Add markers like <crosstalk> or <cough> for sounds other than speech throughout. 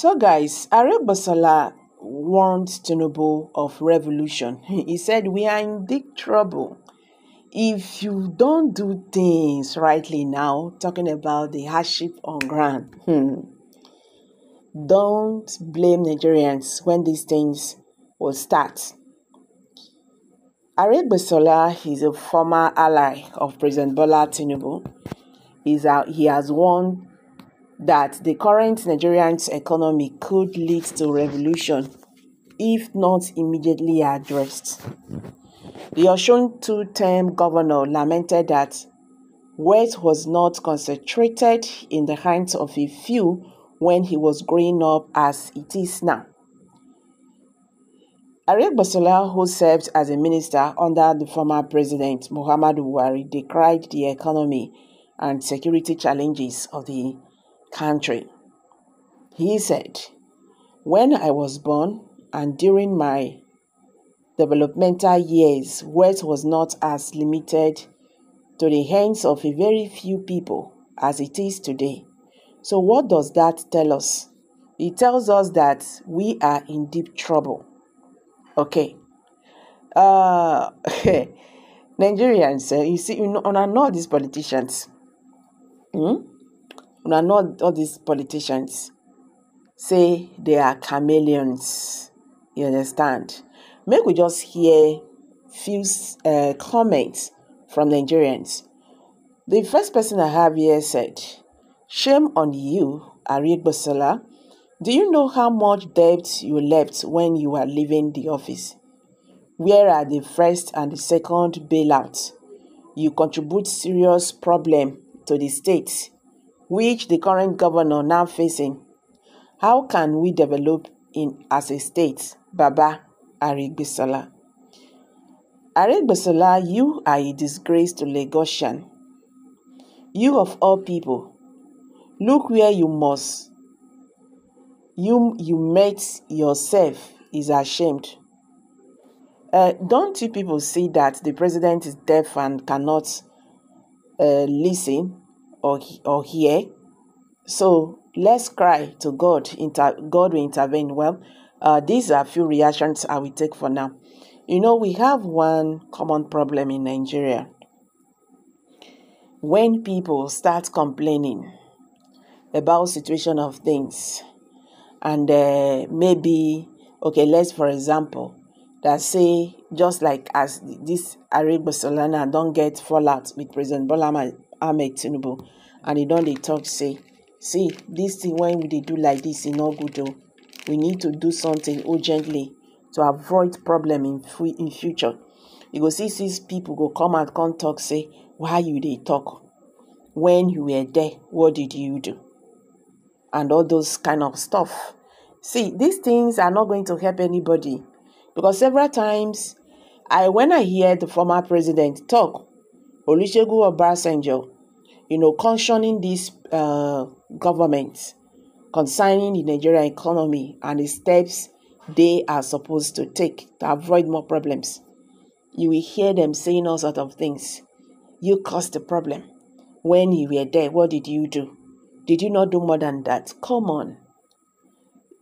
So, guys, Aregbesola warned Tinubu of revolution. <laughs> He said, We are in deep trouble. If you don't do things rightly now, talking about the hardship on ground, <laughs> don't blame Nigerians when these things will start. Aregbesola is a former ally of President Bola Tinubu. He's a, he has warned that the current Nigerian economy could lead to revolution if not immediately addressed. The Osun two-term governor lamented that wealth was not concentrated in the hands of a few when he was growing up as it is now. Aregbesola, who served as a minister under the former president Muhammadu Buhari, decried the economy and security challenges of the country. He said, When I was born and during my developmental years, wealth was not as limited to the hands of a very few people as it is today. So, what does that tell us? It tells us that we are in deep trouble. Okay. Uh, <laughs> Nigerians, uh, you see, you know, know these politicians. Hmm? Una know all these politicians say they are chameleons. You understand? Make we just hear few uh, comments from Nigerians. The first person I have here said, Shame on you, Aregbesola. Do you know how much debt you left when you were leaving the office? Where are the first and the second bailouts? You contribute serious problem to the state which the current governor now facing. How can we develop in as a state? Baba Aregbesola. Aregbesola, you are a disgrace to Lagosian. You of all people, look where you must. You you met yourself is ashamed. Uh, don't you people see that the president is deaf and cannot uh, listen? Or, or hear. So let's cry to God. Inter- God will intervene. Well, uh, these are a few reactions I will take for now. You know, we have one common problem in Nigeria. When people start complaining about situation of things, and uh, maybe, okay, let's for example, that say just like as this Arab Solana don't get fallout with President Bola ahmed tinubu. And e don dey talk say see this thing wey we dey do like this e no good o. We need to do something urgently to avoid problem in in future. You go see go come out come talk say why you dey talk? When you were there what did you do? And all those kind of stuff. See these things are not going to help anybody. Because several times i when i hear the former president talk Olusegun Obasanjo, you know, cautioning this uh, government concerning the Nigerian economy and the steps they are supposed to take to avoid more problems. You will hear them saying all sorts of things. You caused the problem. When you were there, what did you do? Did you not do more than that? Come on.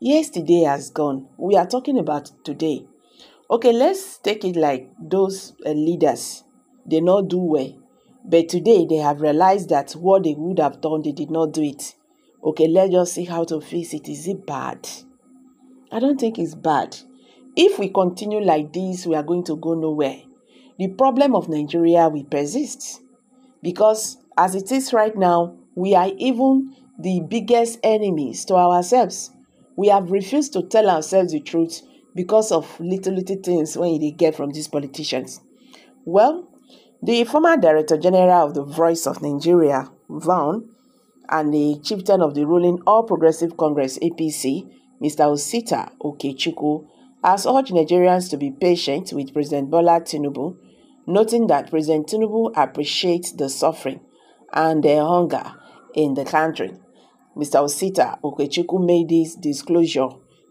Yesterday has gone. We are talking about today. Okay, let's take it like those uh, leaders they not do well. But today they have realized that what they would have done, they did not do it. Okay, let's just see how to fix it. Is it bad? I don't think it's bad. If we continue like this, we are going to go nowhere. The problem of Nigeria will persist because as it is right now, we are even the biggest enemies to ourselves. We have refused to tell ourselves the truth because of little little things when they get from these politicians. Well, the former Director General of the Voice of Nigeria, VON, and the chieftain of the ruling All Progressive Congress APC, Mr. Osita Okechukwu, has urged Nigerians to be patient with President Bola Tinubu, noting that President Tinubu appreciates the suffering and the hunger in the country. Mr. Osita Okechukwu made this disclosure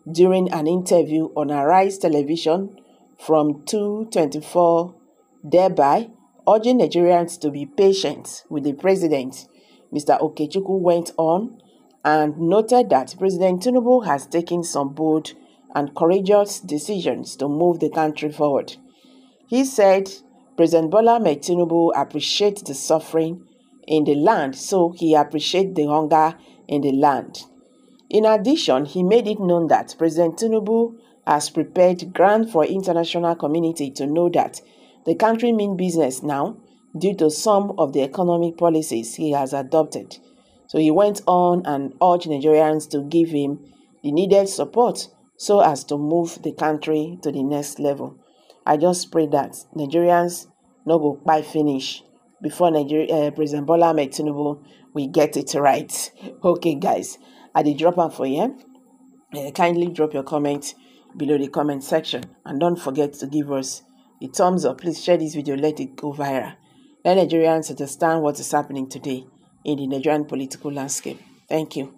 during an interview on Arise Television from 224, thereby urging Nigerians to be patient with the president. Mr. Okechukwu went on and noted that President Tinubu has taken some bold and courageous decisions to move the country forward. He said President Bola Tinubu appreciates the suffering in the land, so he appreciates the hunger in the land. In addition, he made it known that President Tinubu has prepared ground for international community to know that the country means business now due to some of the economic policies he has adopted. So he went on and urged Nigerians to give him the needed support so as to move the country to the next level. I just pray that Nigerians no go by finish before Nigeria uh, President Bola Ahmed Tinubu we get it right. <laughs> Okay, guys, I did drop out for you. Uh, kindly drop your comment below the comment section and don't forget to give us a thumbs up. Please share this video, let it go viral. Let Nigerians understand what is happening today in the Nigerian political landscape. Thank you.